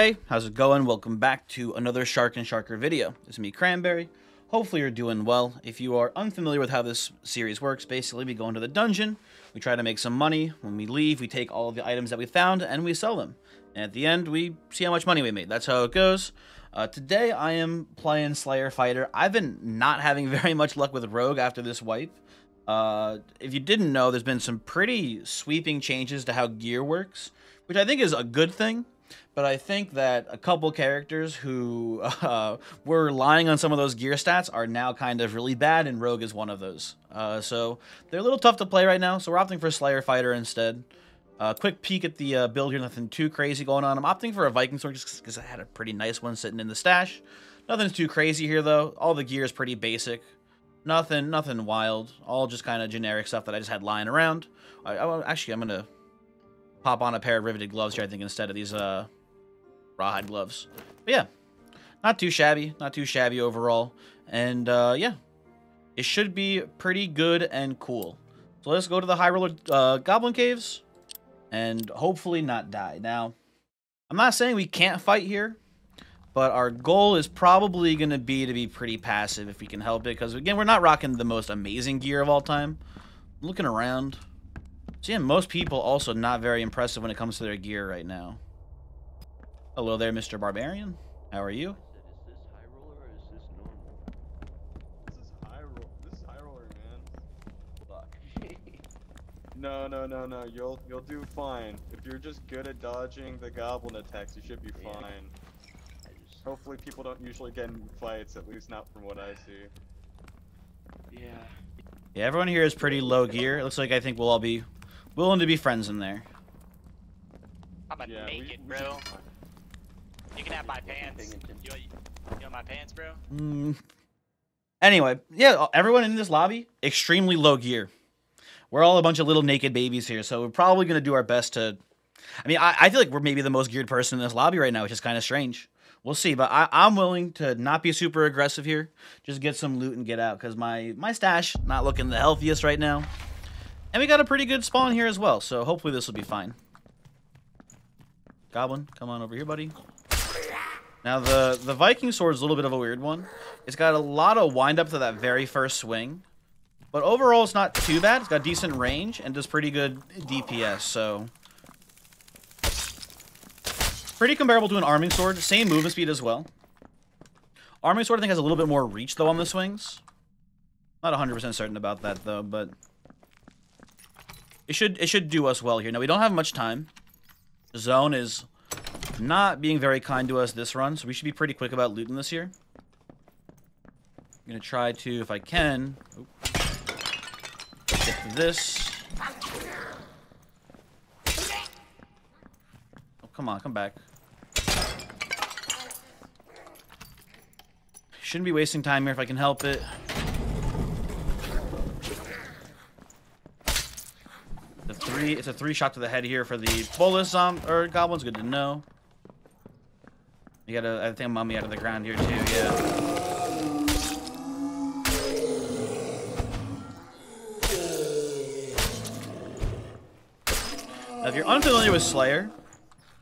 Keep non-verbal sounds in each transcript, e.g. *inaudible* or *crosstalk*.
Hey, how's it going? Welcome back to another Shark and Sharker video. This is me, Cranberry. Hopefully you're doing well. If you are unfamiliar with how this series works, basically we go into the dungeon, we try to make some money. When we leave, we take all of the items that we found and we sell them. And at the end, we see how much money we made. That's how it goes. Uh, today I am playing Slayer Fighter. I've been not having *laughs* very much luck with Rogue after this wipe. Uh, if you didn't know, there's been some pretty sweeping changes to how gear works, which I think is a good thing. But I think that a couple characters who *laughs* uh, were relying on some of those gear stats are now kind of really bad, and Rogue is one of those. Uh, so they're a little tough to play right now, so we're opting for Slayer Fighter instead. Uh, quick peek at the uh, build here, nothing too crazy going on. I'm opting for a Viking sword just because I had a pretty nice one sitting in the stash. Nothing's too crazy here though. All the gear is pretty basic. Nothing, nothing wild. All just kind of generic stuff that I just had lying around. I, I, actually, I'm gonna pop on a pair of riveted gloves here. I think instead of these uh, rawhide gloves. But yeah, not too shabby. Not too shabby overall. And uh, yeah, it should be pretty good and cool. So let's go to the High Roller uh, Goblin Caves and hopefully not die. Now, I'm not saying we can't fight here. But our goal is probably going to be to be pretty passive if we can help it. Because, again, we're not rocking the most amazing gear of all time. I'm looking around. Seeing most people also not very impressive when it comes to their gear right now. Hello there, Mr. Barbarian. How are you? Is this high roller or is this normal? This is high roll. This is high roller, man. Fuck. No, no, no, no. You'll you'll do fine. If you're just good at dodging the goblin attacks, you should be Yeah. fine. I just. Hopefully, people don't usually get in fights. At least not from what I see. Yeah. Yeah, everyone here is pretty low gear. It looks like I think we'll all be willing to be friends in there. I'm a Yeah, we- naked, we should bro. You can have my pants. You want, you want my pants, bro? Mm. Anyway, yeah, everyone in this lobby, extremely low gear. We're all a bunch of little naked babies here, so we're probably going to do our best to... I mean, I, I feel like we're maybe the most geared person in this lobby right now, which is kind of strange. We'll see, but I, I'm willing to not be super aggressive here. Just get some loot and get out, because my, my stash not looking the healthiest right now. And we got a pretty good spawn here as well, so hopefully this will be fine. Goblin, come on over here, buddy. Now, the, the Viking sword is a little bit of a weird one. It's got a lot of wind up to that very first swing. But overall, it's not too bad. It's got decent range and does pretty good DPS, so... Pretty comparable to an arming sword. Same movement speed as well. Arming sword, I think, has a little bit more reach, though, on the swings. Not 100% certain about that, though, but... It should, it should do us well here. Now, we don't have much time. Zone is not being very kind to us this run, so we should be pretty quick about looting this here. I'm gonna try to, if I can, oop, get this. Oh, come on, come back. Shouldn't be wasting time here if I can help it. The three, it's a three shot to the head here for the bolus or goblins. Good to know. You gotta, I think, mummy out of the ground here too. Yeah. Now, if you're unfamiliar with Slayer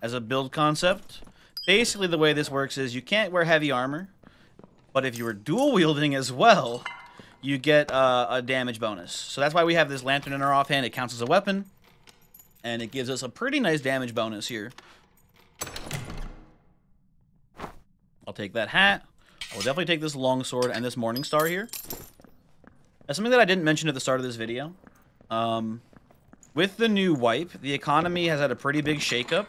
as a build concept, basically the way this works is you can't wear heavy armor, but if you were dual wielding as well, you get uh, a damage bonus. So that's why we have this lantern in our offhand. It counts as a weapon, and it gives us a pretty nice damage bonus here. I'll take that hat. I will definitely take this longsword and this morning star here. That's something that I didn't mention at the start of this video. Um, with the new wipe, the economy has had a pretty big shakeup.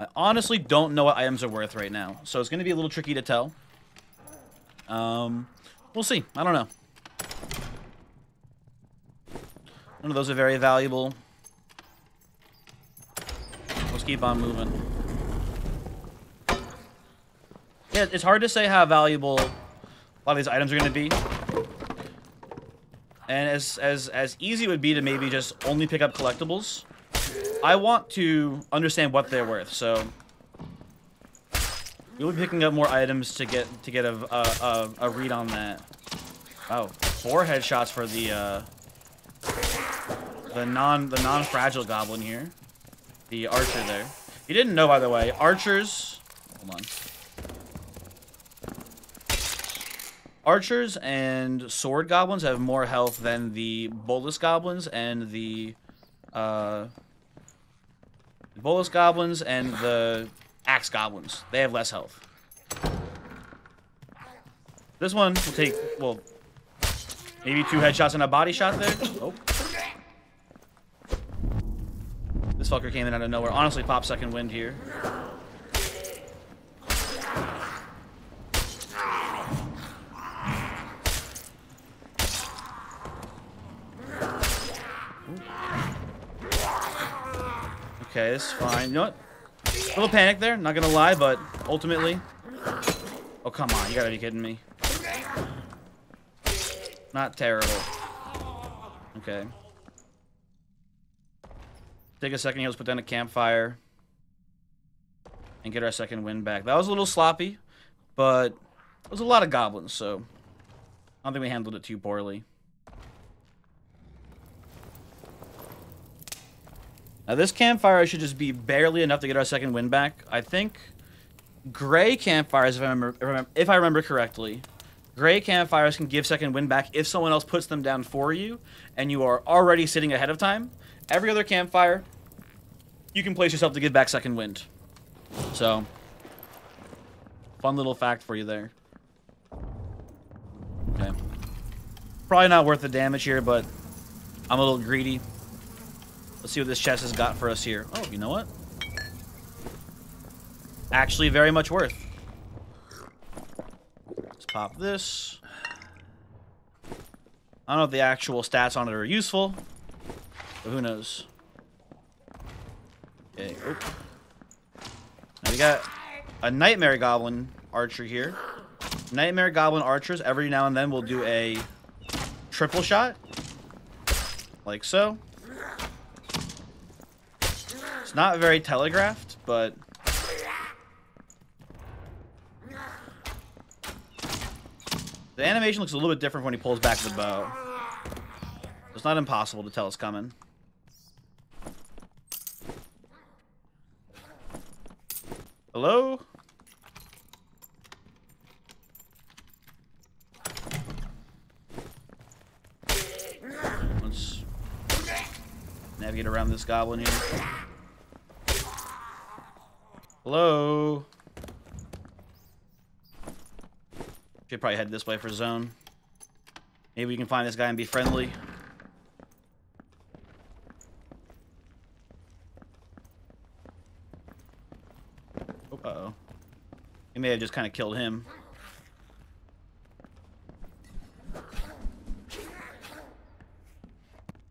I honestly don't know what items are worth right now, so it's going to be a little tricky to tell. Um, we'll see. I don't know. None of those are very valuable. Keep on moving. Yeah, it's hard to say how valuable a lot of these items are going to be. And as, as, as easy it would be to maybe just only pick up collectibles, I want to understand what they're worth, so... We'll be picking up more items to get to get a, a, a, a read on that. Oh, four headshots for the uh, the non the non fragile goblin here, the archer there. You didn't know, by the way, archers. Hold on. Archers and sword goblins have more health than the bolus goblins and the uh, bolus goblins and the axe goblins. They have less health. This one will take well, maybe two headshots and a body shot there. Oh. This fucker came in out of nowhere. Honestly, pop second wind here. Okay, this is fine. You know what? A little panic there, not gonna lie, but ultimately... Oh, come on, you gotta be kidding me. Not terrible. Okay. Take a second here, let's put down a campfire. And get our second wind back. That was a little sloppy, but it was a lot of goblins, so... I don't think we handled it too poorly. Now this campfire should just be barely enough to get our second wind back. I think gray campfires, if I remember, if I remember correctly, gray campfires can give second wind back if someone else puts them down for you, and you are already sitting ahead of time. Every other campfire, you can place yourself to get back second wind. So, fun little fact for you there. Okay. Probably not worth the damage here, but I'm a little greedy. Let's see what this chest has got for us here. Oh, you know what? Actually, very much worth. Let's pop this. I don't know if the actual stats on it are useful, but who knows. Okay. Now we got a Nightmare Goblin archer here. Nightmare Goblin archers every now and then will do a triple shot. Like so. It's not very telegraphed, but... The animation looks a little bit different when he pulls back the bow. It's not impossible to tell it's coming. Hello? Let's navigate around this goblin here. Hello? Should probably head this way for zone. Maybe we can find this guy and be friendly. Oh, uh-oh. He may have just kind of killed him.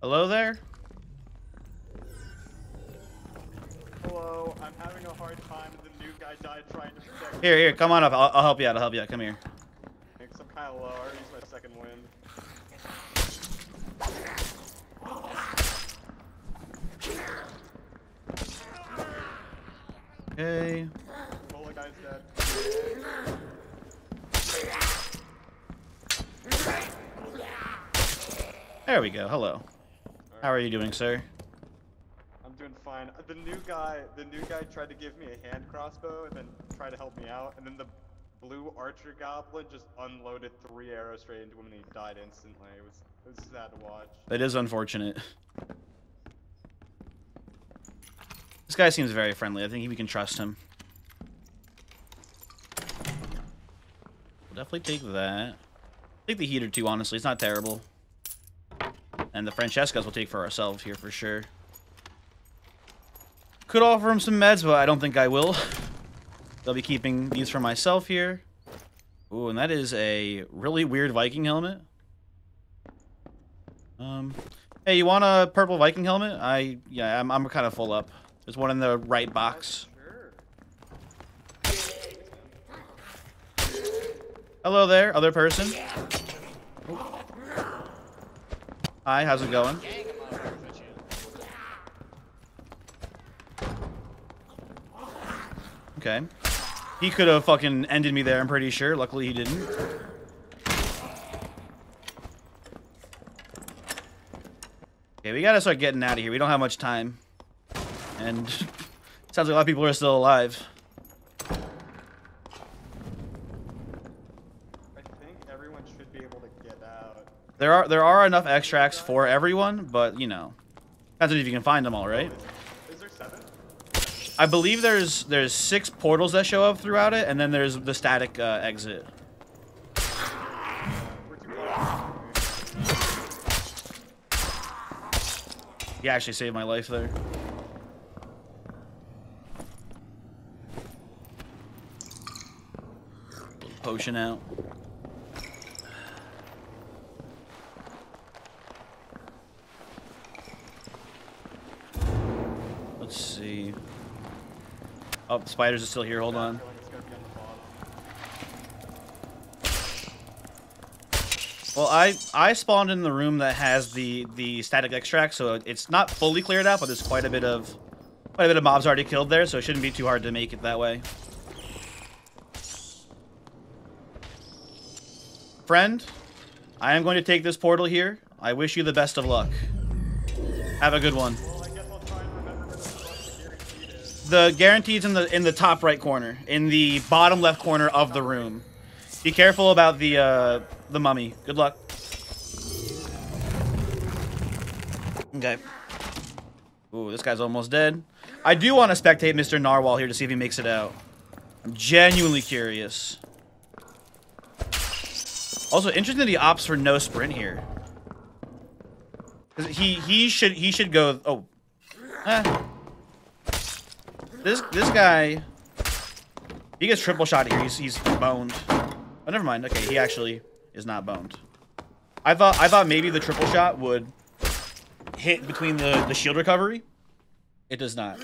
Hello there? Hello, I'm having a hard time. The new guy died trying to protect. Here, here, come on up. I'll, I'll help you out. I'll help you out. Come here. Thanks, I'm kind of low. I already used my second wind. Okay. Bullet guy's dead. There we go. Hello. How are you doing, sir? I'm doing fine. The new guy, the new guy tried to give me a hand crossbow and then tried to help me out, and then the blue archer goblin just unloaded three arrows straight into him and he died instantly. It was it was sad to watch. It is unfortunate. This guy seems very friendly. I think we can trust him. Definitely take that. Take the heater too, honestly. It's not terrible. And the Franciscas we'll take for ourselves here for sure. Could offer him some meds, but I don't think I will. *laughs* I'll be keeping these for myself here. Ooh, and that is a really weird Viking helmet. Um, hey, you want a purple Viking helmet? I, yeah, I'm, I'm kind of full up. There's one in the right box. Sure. Hello there, other person. Hi, how's it going? Okay. He could have fucking ended me there, I'm pretty sure. Luckily he didn't. Okay, we gotta start getting out of here. We don't have much time. And *laughs* Sounds like a lot of people are still alive. I think everyone should be able to get out. There are there are enough extracts for everyone, but you know, depends if you can find them all, right? Is there seven? I believe there's there's six portals that show up throughout it, and then there's the static uh, exit. We're too close. He actually saved my life there. Potion out. Let's see. Oh, the spiders are still here. Hold on. Well, I I spawned in the room that has the the static extract, so it's not fully cleared out, but there's quite a bit of quite a bit of mobs already killed there, so it shouldn't be too hard to make it that way. Friend, I am going to take this portal here. I wish you the best of luck. Have a good one. Well, I guess I'll try and remember where the fuck the guaranteed is. The guaranteed's in the in the top right corner, in the bottom left corner of the room. Be careful about the uh, the mummy. Good luck. Okay. Ooh, this guy's almost dead. I do want to spectate Mr. Narwhal here to see if he makes it out. I'm genuinely curious. Also, interesting the ops for no sprint here. He he should he should go. Oh, eh. This this guy, he gets triple shot here. He's he's boned. Oh, never mind. Okay, he actually is not boned. I thought I thought maybe the triple shot would hit between the the shield recovery. It does not.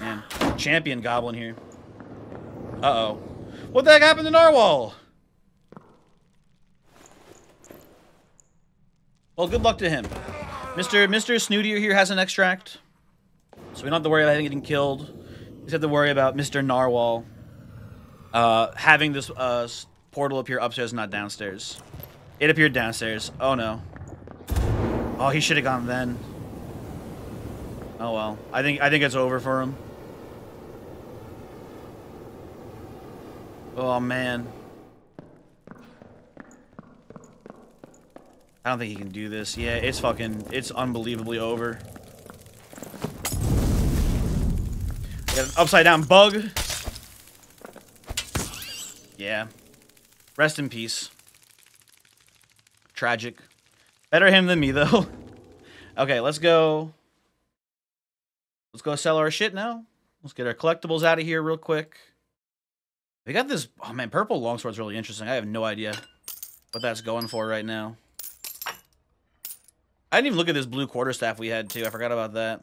Man, champion goblin here. Uh oh. What the heck happened to Narwhal? Well, good luck to him. Mr. Mr. Snootier here has an extract. So we don't have to worry about him getting killed. We just have to worry about Mr. Narwhal uh, having this uh, portal appear upstairs, not downstairs. It appeared downstairs. Oh no. Oh, he should have gone then. Oh well. I think I think it's over for him. Oh man. I don't think he can do this. Yeah, it's fucking, it's unbelievably over. Got an upside down bug. Yeah. Rest in peace. Tragic. Better him than me, *laughs* though. okay, let's go. Let's go sell our shit now. Let's get our collectibles out of here real quick. We got this. Oh man, purple longsword's really interesting. I have no idea what that's going for right now. I didn't even look at this blue quarterstaff we had too. I forgot about that.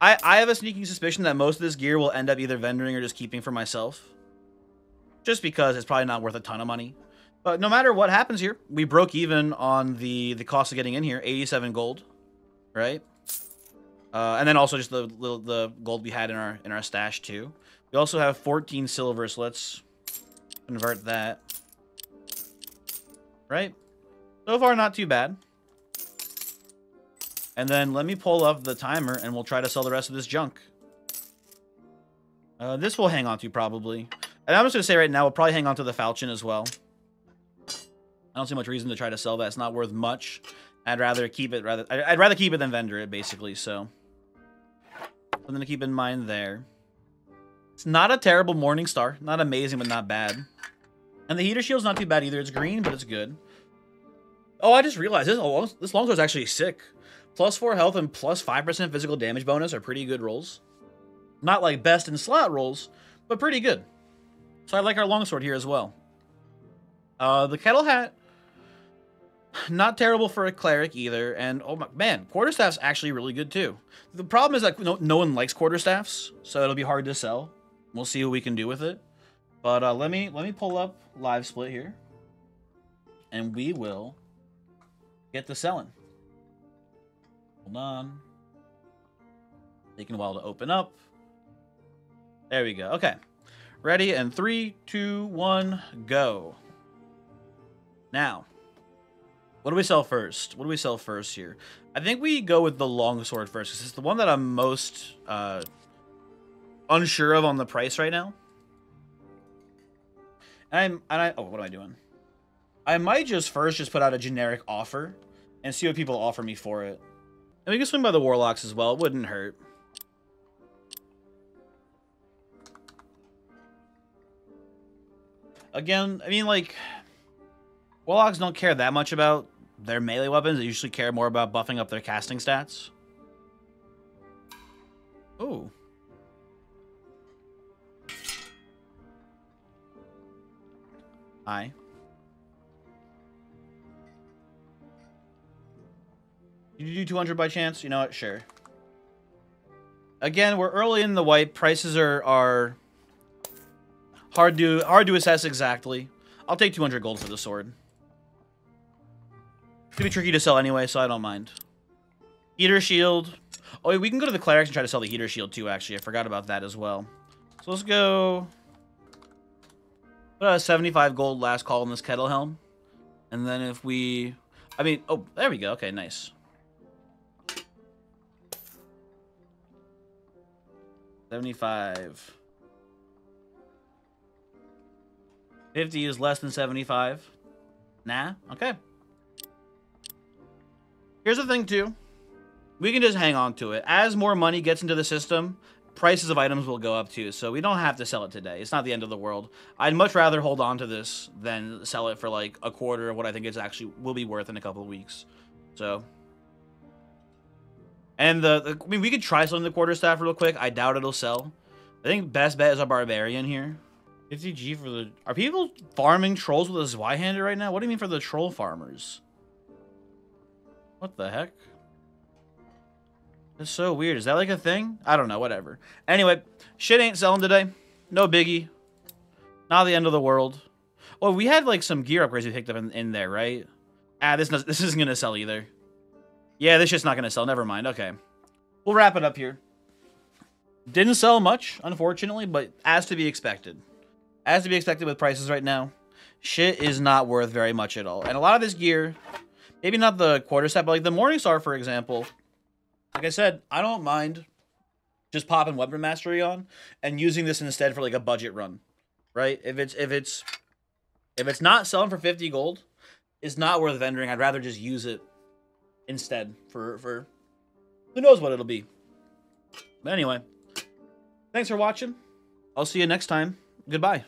I I have a sneaking suspicion that most of this gear will end up either vendoring or just keeping for myself. Just because it's probably not worth a ton of money. But no matter what happens here, we broke even on the the cost of getting in here, 87 gold, right? Uh, and then also just the little the gold we had in our in our stash too. We also have 14 silver, so let's convert that. Right? So far, not too bad. And then let me pull up the timer and we'll try to sell the rest of this junk. Uh, this we'll hang on to you probably. And I'm just going to say right now, we'll probably hang on to the Falchion as well. I don't see much reason to try to sell that. It's not worth much. I'd rather keep it rather I'd rather keep it than vendor it basically, so something to keep in mind there. It's not a terrible morning star, not amazing but not bad. And the heater shield's not too bad either. It's green, but it's good. Oh, I just realized this oh, this longsword's actually sick. Plus 4 health and plus 5% physical damage bonus are pretty good rolls. Not like best in slot rolls, but pretty good. So I like our longsword here as well. Uh, the kettle hat, not terrible for a cleric either. And oh my man, quarterstaff's actually really good too. The problem is that no, no one likes quarterstaffs, so it'll be hard to sell. We'll see what we can do with it. But uh, let me let me pull up LiveSplit here, and we will get to selling. Hold on. Taking a while to open up. There we go. Okay. Ready and three, two, one, go. Now, What do we sell first? What do we sell first here? I think we go with the longsword first because it's the one that I'm most uh, unsure of on the price right now. And I'm and I oh what am I doing? I might just first just put out a generic offer and see what people offer me for it. And we can swing by the warlocks as well. It wouldn't hurt. Again, I mean like warlocks don't care that much about their melee weapons. They usually care more about buffing up their casting stats. Ooh. Hi. Did you do 200 by chance? You know what? Sure. Again, we're early in the white. Prices are are hard to hard to assess exactly. I'll take 200 gold for the sword. It's gonna be tricky to sell anyway, so I don't mind. Heater shield. Oh, we can go to the clerics and try to sell the heater shield too, actually. I forgot about that as well. So let's go... Uh, 75 gold last call on this kettle helm. And then if we... I mean, oh, there we go. Okay, nice. Seventy-five. Fifty is less than seventy-five. Nah. Okay. Here's the thing, too. We can just hang on to it. As more money gets into the system, prices of items will go up, too. So we don't have to sell it today. It's not the end of the world. I'd much rather hold on to this than sell it for, like, a quarter of what I think it's actually will be worth in a couple of weeks. So... And the, the I mean, we could try selling the quarterstaff real quick. I doubt it'll sell. I think best bet is a barbarian here. 50G for the... Are people farming trolls with a Zweihander right now? What do you mean for the troll farmers? What the heck? That's so weird. Is that like a thing? I don't know. Whatever. Anyway, shit ain't selling today. No biggie. Not the end of the world. Well, we had like some gear upgrades we picked up in, in there, right? Ah, this, this isn't going to sell either. Yeah, this shit's not going to sell. Never mind. Okay. We'll wrap it up here. Didn't sell much, unfortunately, but as to be expected. As to be expected with prices right now, shit is not worth very much at all. And a lot of this gear Maybe not the quarter set, but like the Morningstar, for example. Like I said, I don't mind just popping weapon mastery on and using this instead for like a budget run. Right? If it's if it's if it's not selling for 50 gold, it's not worth vendoring. I'd rather just use it instead for for who knows what it'll be. But anyway, thanks for watching. I'll see you next time. Goodbye.